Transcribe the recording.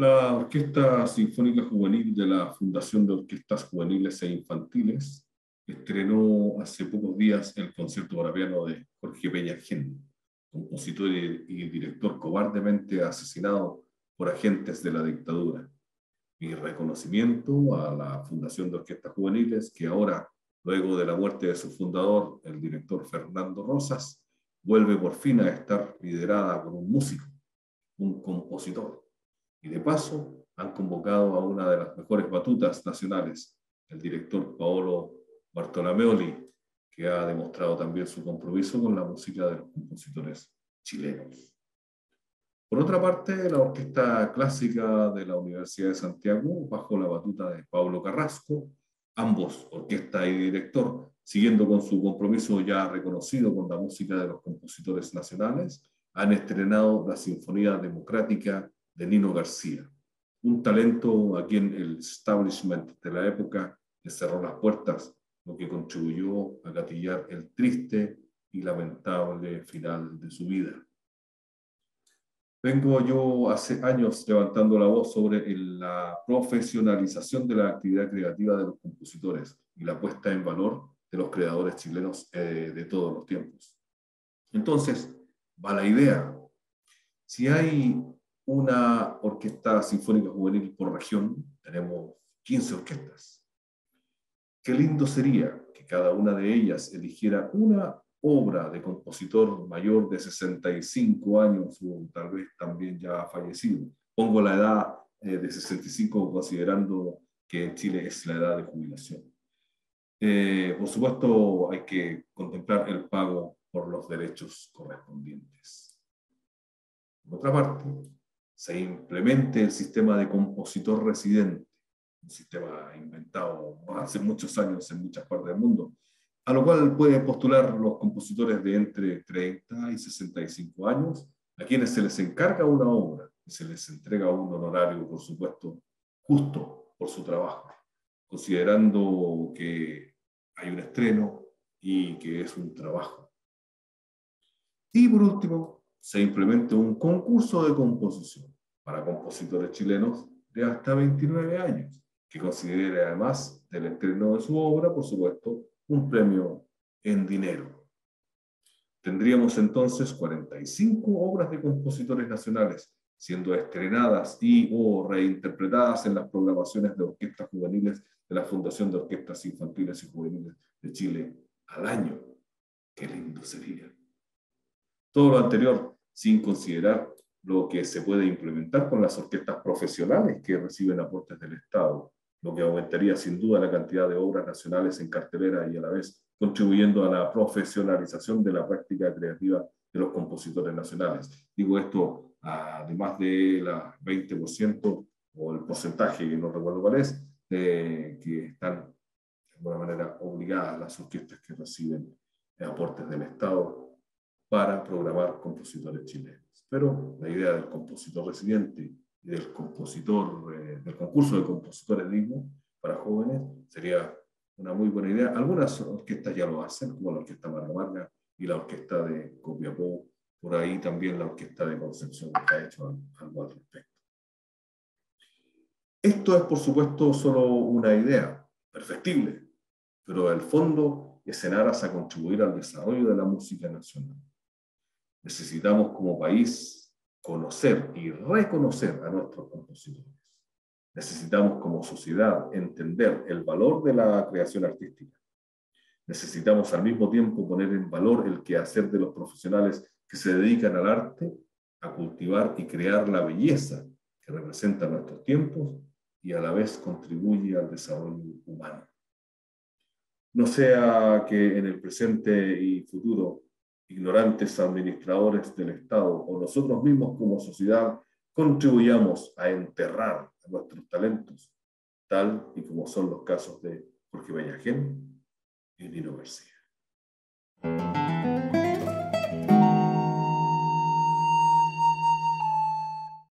La Orquesta Sinfónica Juvenil de la Fundación de Orquestas Juveniles e Infantiles estrenó hace pocos días el concierto piano de Jorge Peñagén, compositor y director cobardemente asesinado por agentes de la dictadura. Mi reconocimiento a la Fundación de Orquestas Juveniles, que ahora, luego de la muerte de su fundador, el director Fernando Rosas, vuelve por fin a estar liderada por un músico, un compositor y de paso, han convocado a una de las mejores batutas nacionales, el director Paolo Bartolomeoli, que ha demostrado también su compromiso con la música de los compositores chilenos. Por otra parte, la Orquesta Clásica de la Universidad de Santiago, bajo la batuta de Pablo Carrasco, ambos, orquesta y director, siguiendo con su compromiso ya reconocido con la música de los compositores nacionales, han estrenado la Sinfonía Democrática de Nino García, un talento a quien el establishment de la época le cerró las puertas, lo que contribuyó a gatillar el triste y lamentable final de su vida. Vengo yo hace años levantando la voz sobre la profesionalización de la actividad creativa de los compositores y la puesta en valor de los creadores chilenos eh, de todos los tiempos. Entonces, va la idea. Si hay una orquesta sinfónica juvenil por región, tenemos 15 orquestas. Qué lindo sería que cada una de ellas eligiera una obra de compositor mayor de 65 años o tal vez también ya fallecido. Pongo la edad eh, de 65 considerando que en Chile es la edad de jubilación. Eh, por supuesto, hay que contemplar el pago por los derechos correspondientes. Por otra parte, se implemente el sistema de compositor residente, un sistema inventado hace muchos años en muchas partes del mundo, a lo cual pueden postular los compositores de entre 30 y 65 años, a quienes se les encarga una obra y se les entrega un honorario, por supuesto, justo por su trabajo, considerando que hay un estreno y que es un trabajo. Y por último, se implemente un concurso de composición para compositores chilenos de hasta 29 años, que considere además del estreno de su obra, por supuesto, un premio en dinero. Tendríamos entonces 45 obras de compositores nacionales siendo estrenadas y o reinterpretadas en las programaciones de orquestas juveniles de la Fundación de Orquestas Infantiles y Juveniles de Chile al año. Qué lindo sería. Todo lo anterior sin considerar lo que se puede implementar con las orquestas profesionales que reciben aportes del Estado, lo que aumentaría sin duda la cantidad de obras nacionales en cartelera y a la vez contribuyendo a la profesionalización de la práctica creativa de los compositores nacionales. Digo esto además de la 20% o el porcentaje, que no recuerdo cuál es, que están de alguna manera obligadas las orquestas que reciben aportes del Estado para programar compositores chilenos. Pero la idea del compositor residente y del compositor, eh, del concurso de compositores dignos para jóvenes sería una muy buena idea. Algunas orquestas ya lo hacen, como la Orquesta Marga y la Orquesta de Copiapó, por ahí también la Orquesta de Concepción ha hecho algo al respecto. Esto es, por supuesto, solo una idea perfectible, pero el fondo es en aras a contribuir al desarrollo de la música nacional. Necesitamos como país conocer y reconocer a nuestros compositores. Necesitamos como sociedad entender el valor de la creación artística. Necesitamos al mismo tiempo poner en valor el quehacer de los profesionales que se dedican al arte, a cultivar y crear la belleza que representa nuestros tiempos y a la vez contribuye al desarrollo humano. No sea que en el presente y futuro ignorantes administradores del Estado o nosotros mismos como sociedad contribuyamos a enterrar nuestros talentos, tal y como son los casos de Jorge Bellagén y Nino García.